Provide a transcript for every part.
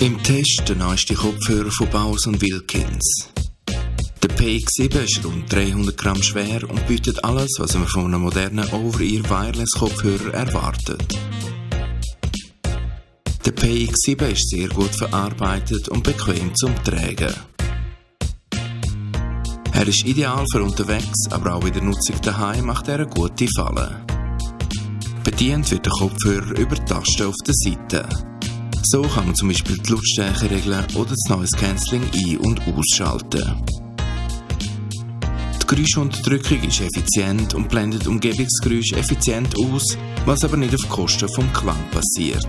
Im Test der neueste Kopfhörer von Bowers Wilkins. Der PX7 ist rund 300 Gramm schwer und bietet alles, was man von einem modernen Over-Ear Wireless Kopfhörer erwartet. Der PX7 ist sehr gut verarbeitet und bequem zum Tragen. Er ist ideal für unterwegs, aber auch in der Nutzung daheim macht er eine gute Falle. Bedient wird der Kopfhörer über Tasten auf der Seite. So kann man zum Beispiel die Lautstärke regeln oder das Noise Cancelling ein- und ausschalten. Die Geräuschunterdrückung ist effizient und blendet Umgebungsgeräusche effizient aus, was aber nicht auf Kosten vom Klang passiert.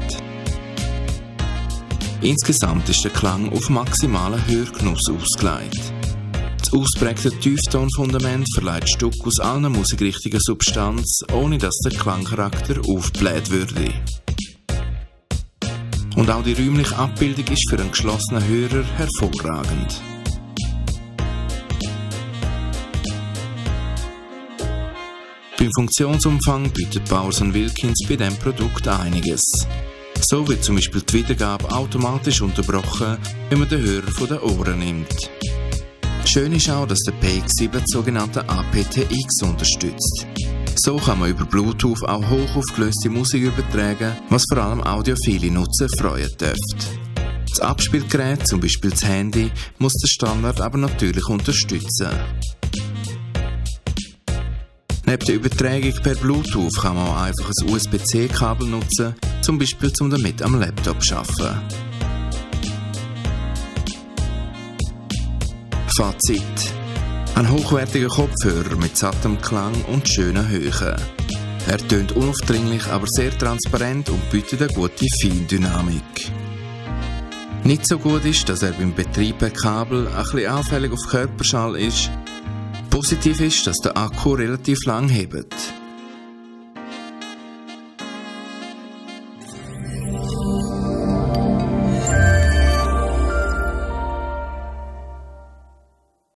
Insgesamt ist der Klang auf maximalen Hörgenuss ausgelegt. Das ausprägte Tieftonfundament verleiht Stück aus allen Musikrichtungen Substanz, ohne dass der Klangcharakter aufbläht würde. Und auch die räumliche Abbildung ist für einen geschlossenen Hörer hervorragend. Beim Funktionsumfang bietet Bowers Wilkins bei diesem Produkt einiges. So wird zum Beispiel die Wiedergabe automatisch unterbrochen, wenn man den Hörer von den Ohren nimmt. Schön ist auch, dass der PX7 die sogenannte aptX unterstützt. So kann man über Bluetooth auch hoch aufgelöste Musik übertragen, was vor allem audiophile Nutzer freuen dürfte. Das Abspielgerät, zum Beispiel das Handy, muss den Standard aber natürlich unterstützen. Neben der Übertragung per Bluetooth kann man auch einfach ein USB-C-Kabel nutzen, zum Beispiel um damit am Laptop zu arbeiten. Fazit. Ein hochwertiger Kopfhörer mit sattem Klang und schönen Höhen. Er tönt unaufdringlich, aber sehr transparent und bietet eine gute Feindynamik. Nicht so gut ist, dass er beim Betrieb per Kabel ein bisschen auffällig auf Körperschall ist. Positiv ist, dass der Akku relativ lang hebt.